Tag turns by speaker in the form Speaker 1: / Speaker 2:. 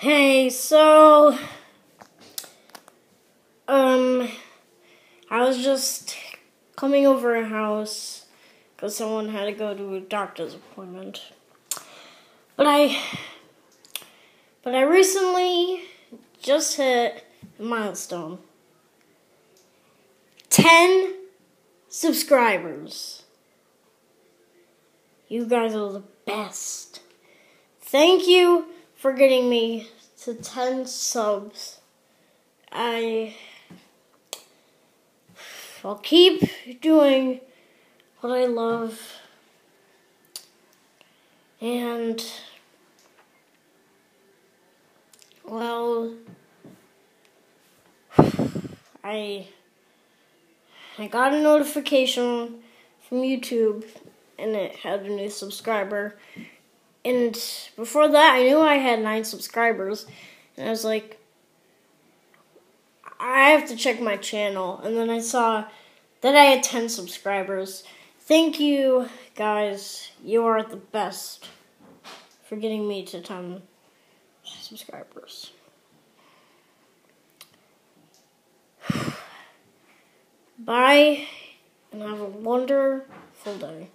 Speaker 1: Hey, so um I was just coming over a house because someone had to go to a doctor's appointment. But I but I recently just hit a milestone. 10 subscribers. You guys are the best. Thank you for getting me to 10 subs. I I'll keep doing what I love. And well I I got a notification from YouTube and it had a new subscriber. And before that, I knew I had nine subscribers. And I was like, I have to check my channel. And then I saw that I had 10 subscribers. Thank you, guys. You are the best for getting me to 10 subscribers. Bye, and have a wonderful day.